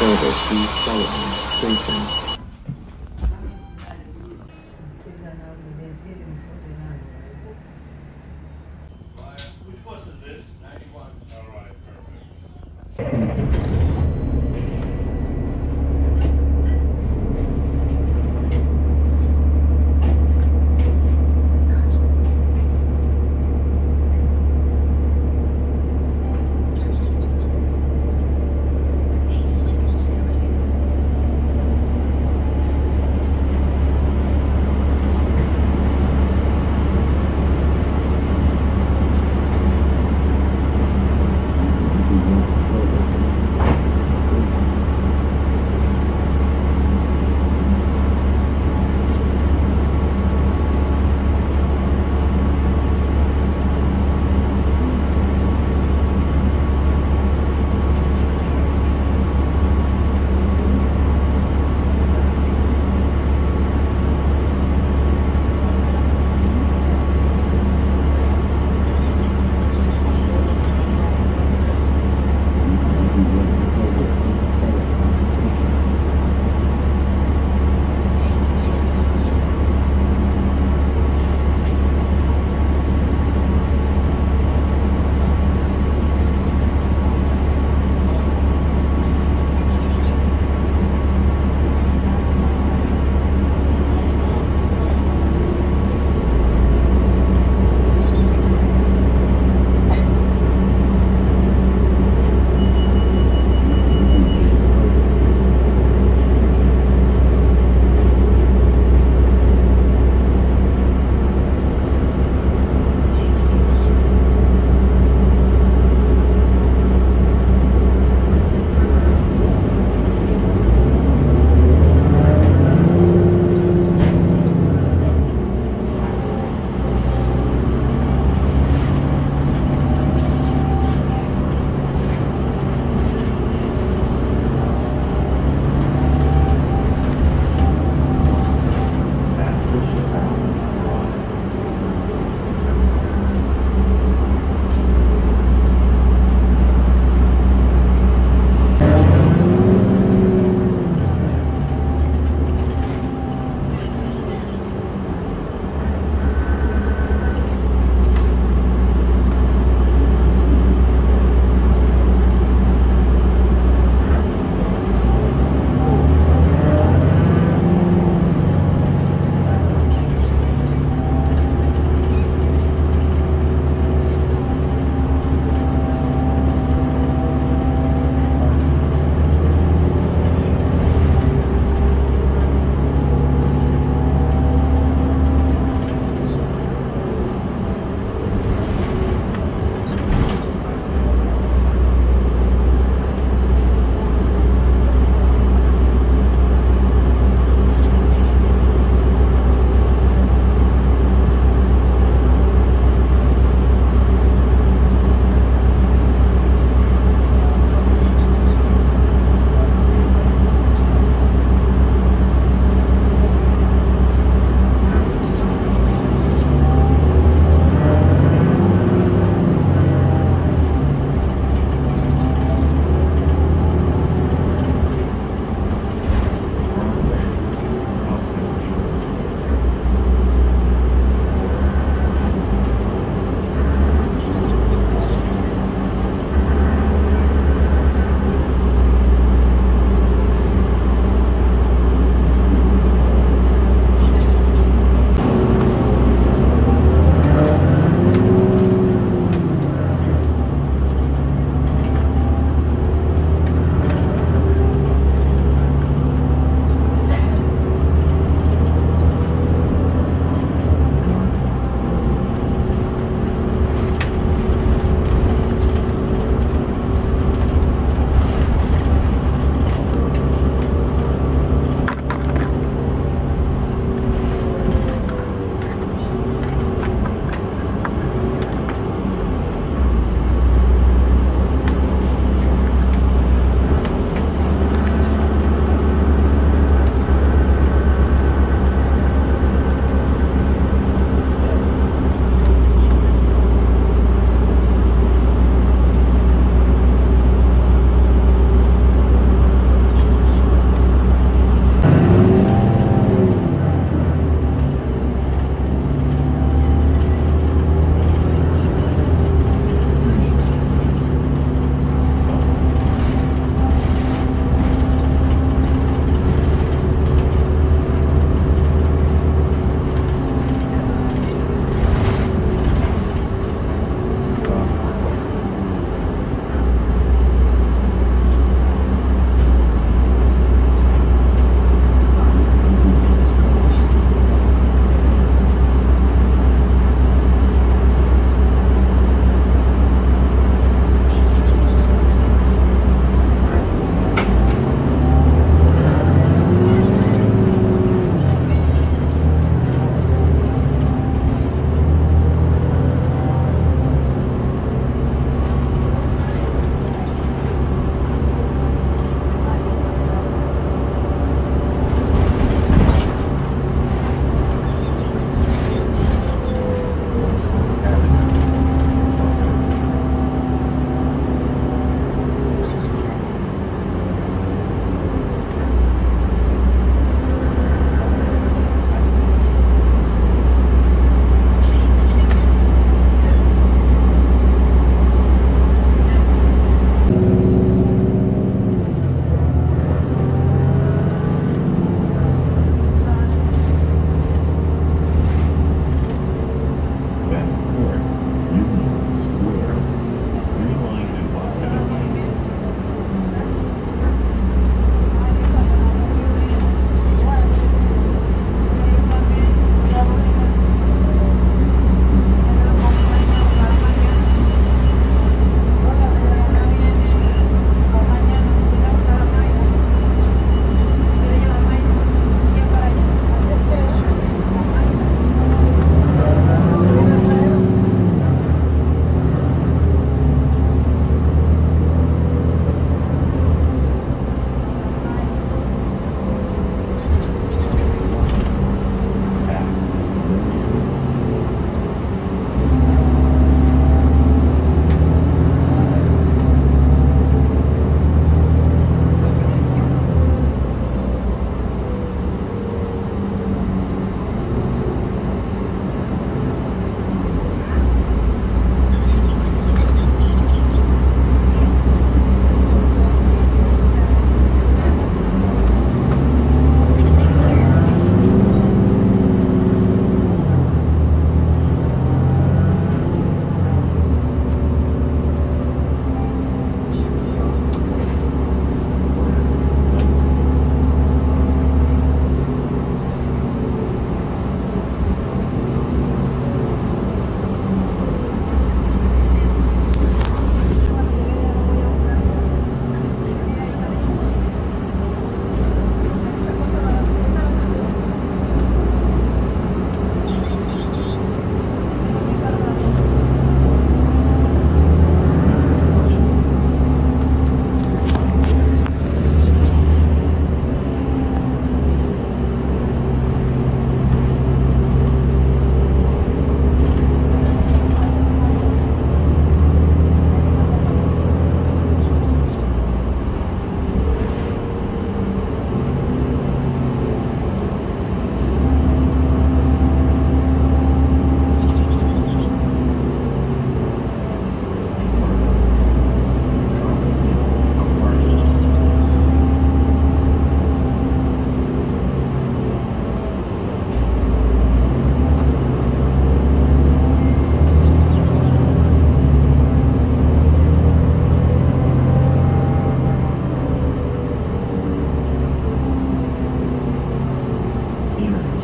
9.1 service to Sullivan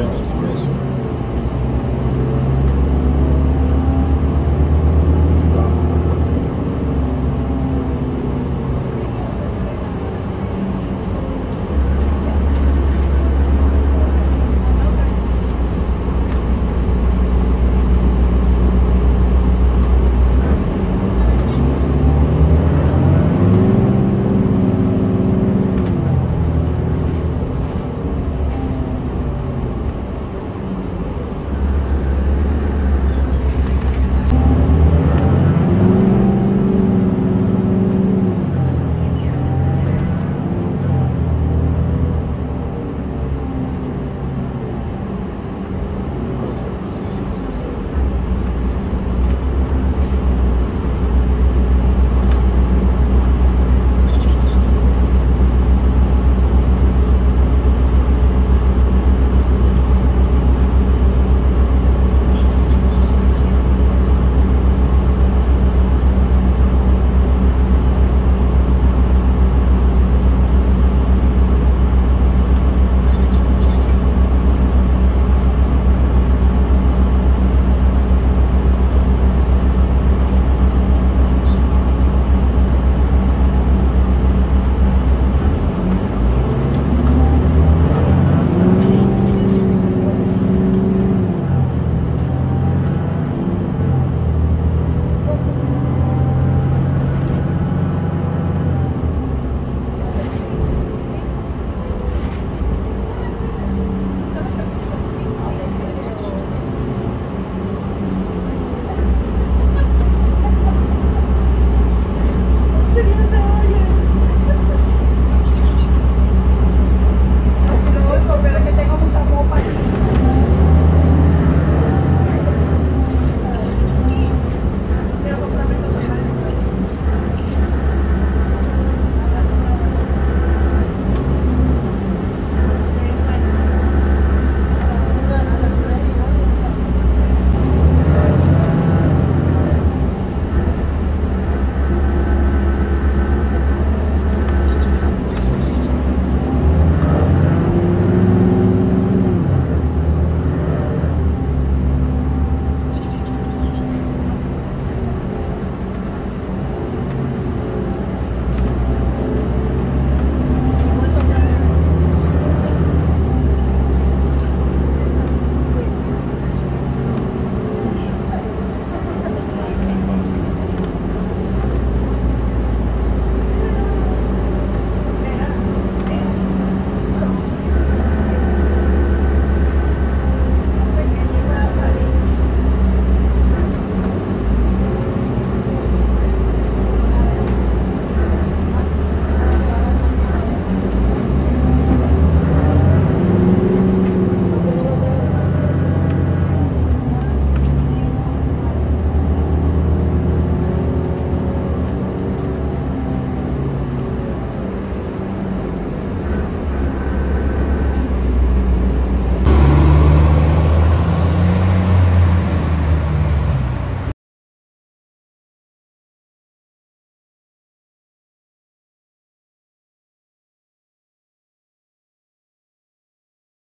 Yeah.